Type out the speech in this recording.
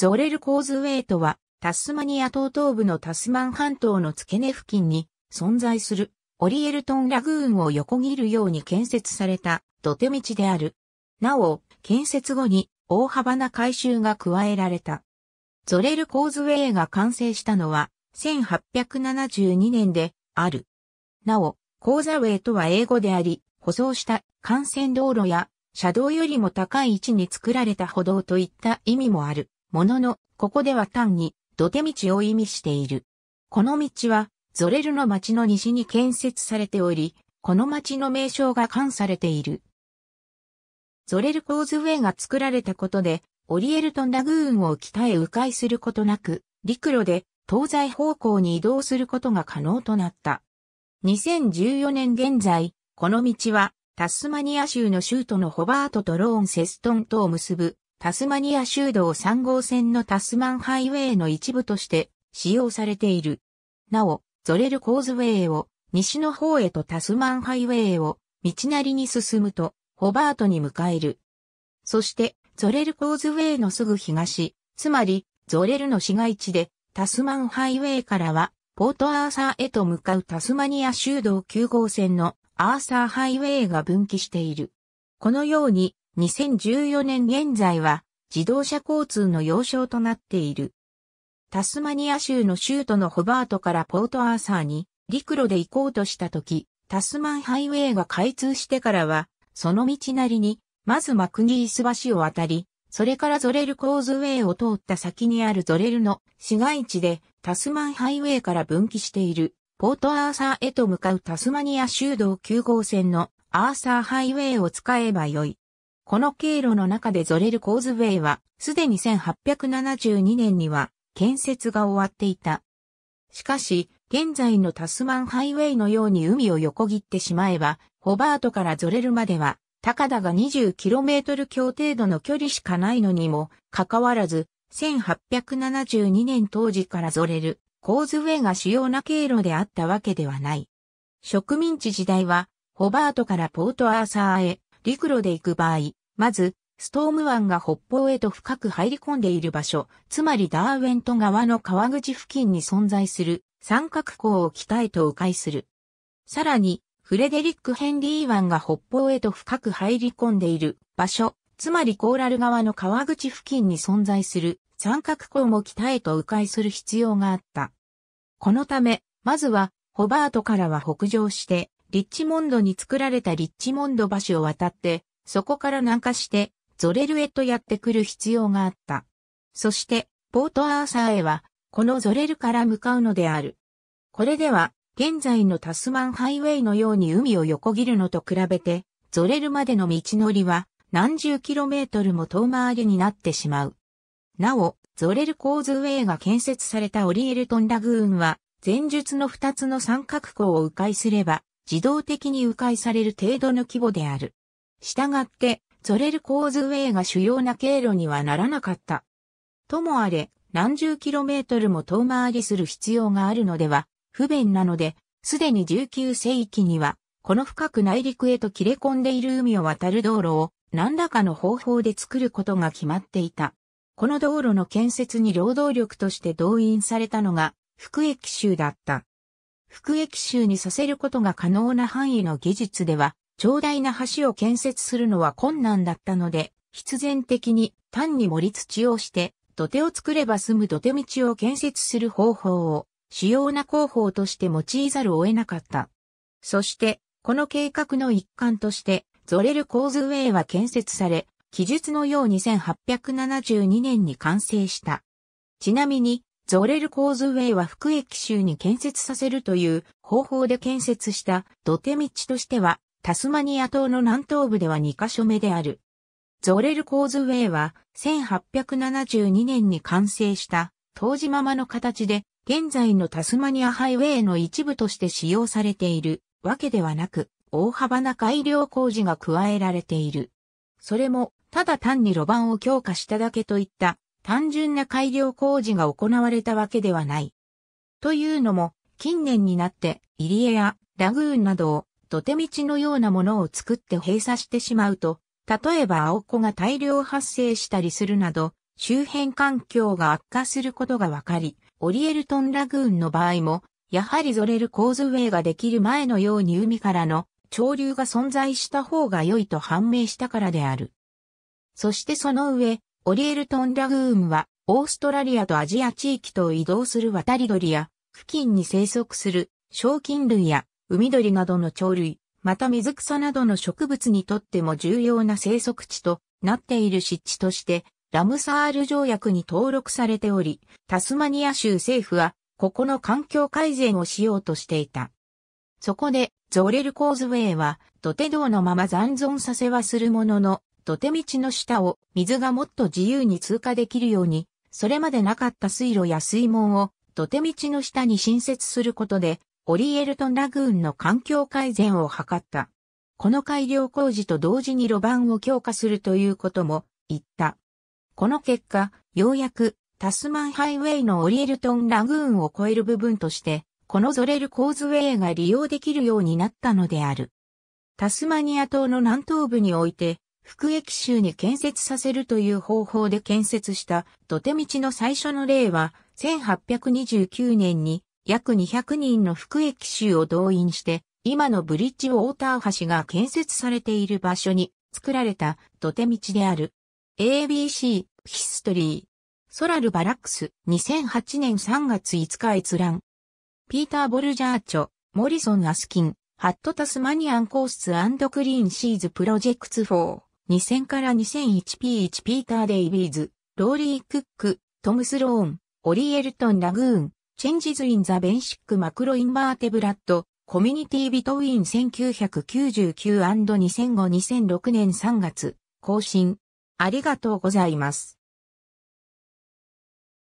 ゾレルコーズウェイとは、タスマニア島東部のタスマン半島の付け根付近に存在するオリエルトンラグーンを横切るように建設された土手道である。なお、建設後に大幅な改修が加えられた。ゾレルコーズウェイが完成したのは1872年である。なお、コーザウェイとは英語であり、舗装した幹線道路や車道よりも高い位置に作られた歩道といった意味もある。ものの、ここでは単に土手道を意味している。この道は、ゾレルの町の西に建設されており、この町の名称が冠されている。ゾレルコーズウェイが作られたことで、オリエルトンラグーンを北へ迂回することなく、陸路で東西方向に移動することが可能となった。2014年現在、この道はタスマニア州の州都のホバートとローンセストンとを結ぶタスマニア州道3号線のタスマンハイウェイの一部として使用されている。なお、ゾレルコーズウェイを西の方へとタスマンハイウェイを道なりに進むとホバートに迎える。そしてゾレルコーズウェイのすぐ東、つまりゾレルの市街地でタスマンハイウェイからはポートアーサーへと向かうタスマニア州道9号線のアーサーハイウェイが分岐している。このように2014年現在は自動車交通の要衝となっている。タスマニア州の州都のホバートからポートアーサーに陸路で行こうとしたとき、タスマンハイウェイが開通してからは、その道なりに、まずマクニース橋を渡り、それからゾレルコーズウェイを通った先にあるゾレルの市街地でタスマンハイウェイから分岐しているポートアーサーへと向かうタスマニア州道9号線のアーサーハイウェイを使えばよい。この経路の中でゾレルコーズウェイは、すでに1872年には建設が終わっていた。しかし、現在のタスマンハイウェイのように海を横切ってしまえば、ホバートからゾレルまでは、高田が 20km 強程度の距離しかないのにも、かかわらず、1872年当時からゾレル、コーズウェイが主要な経路であったわけではない。植民地時代は、ホバートからポートアーサーへ、陸路で行く場合、まず、ストーム湾が北方へと深く入り込んでいる場所、つまりダーウェント川の川口付近に存在する三角港を北へと迂回する。さらに、フレデリック・ヘンリー湾が北方へと深く入り込んでいる場所、つまりコーラル川の川口付近に存在する三角港も北へと迂回する必要があった。このため、まずは、ホバートからは北上して、リッチモンドに作られたリッチモンド橋を渡って、そこから南下して、ゾレルへとやってくる必要があった。そして、ポートアーサーへは、このゾレルから向かうのである。これでは、現在のタスマンハイウェイのように海を横切るのと比べて、ゾレルまでの道のりは何十キロメートルも遠回りになってしまう。なお、ゾレルコーズウェイが建設されたオリエルトンラグーンは、前述の二つの三角港を迂回すれば、自動的に迂回される程度の規模である。したがって、ゾレルコーズウェイが主要な経路にはならなかった。ともあれ、何十キロメートルも遠回りする必要があるのでは、不便なので、すでに19世紀には、この深く内陸へと切れ込んでいる海を渡る道路を何らかの方法で作ることが決まっていた。この道路の建設に労働力として動員されたのが、福駅州だった。福駅州にさせることが可能な範囲の技術では、長大な橋を建設するのは困難だったので、必然的に単に盛り土をして、土手を作れば済む土手道を建設する方法を主要な工法として用いざるを得なかった。そして、この計画の一環として、ゾレルコーズウェイは建設され、記述のように1872年に完成した。ちなみに、ゾレルコーズウェイは福駅州に建設させるという方法で建設した土手道としてはタスマニア島の南東部では2カ所目である。ゾレルコーズウェイは1872年に完成した当時ままの形で現在のタスマニアハイウェイの一部として使用されているわけではなく大幅な改良工事が加えられている。それもただ単に路盤を強化しただけといった単純な改良工事が行われたわけではない。というのも近年になって入江やラグーンなどを土手道のようなものを作って閉鎖してしまうと、例えば青子が大量発生したりするなど、周辺環境が悪化することが分かり、オリエルトンラグーンの場合も、やはりゾレルコーズウェイができる前のように海からの潮流が存在した方が良いと判明したからである。そしてその上、オリエルトンラグーンは、オーストラリアとアジア地域と移動する渡り鳥や、付近に生息する小菌類や海鳥などの鳥類、また水草などの植物にとっても重要な生息地となっている湿地として、ラムサール条約に登録されており、タスマニア州政府は、ここの環境改善をしようとしていた。そこで、ゾレルコーズウェイは、土手道のまま残存させはするものの、土手道の下を水がもっと自由に通過できるように、それまでなかった水路や水門を土手道の下に新設することで、オリエルトンラグーンの環境改善を図った。この改良工事と同時に路盤を強化するということも言った。この結果、ようやくタスマンハイウェイのオリエルトンラグーンを超える部分として、このゾレルコーズウェイが利用できるようになったのである。タスマニア島の南東部において、福駅州に建設させるという方法で建設した土手道の最初の例は、1829年に約200人の副駅州を動員して、今のブリッジウォーター橋が建設されている場所に作られた土手道である。ABC ヒストリー。ソラルバラックス2008年3月5日閲覧。ピーター・ボルジャーチョ、モリソン・アスキン、ハットタスマニアンコースツクリーンシーズプロジェクツ4。2000から2001 P1 ピーター・デイビーズ、ローリー・クック、トムス・ローン、オリエルトン・ラグーン、チェンジズ・イン・ザ・ベンシック・マクロ・インバーテブラッド、コミュニティ・ビトウィン 1999&2005-2006 年3月、更新。ありがとうございます。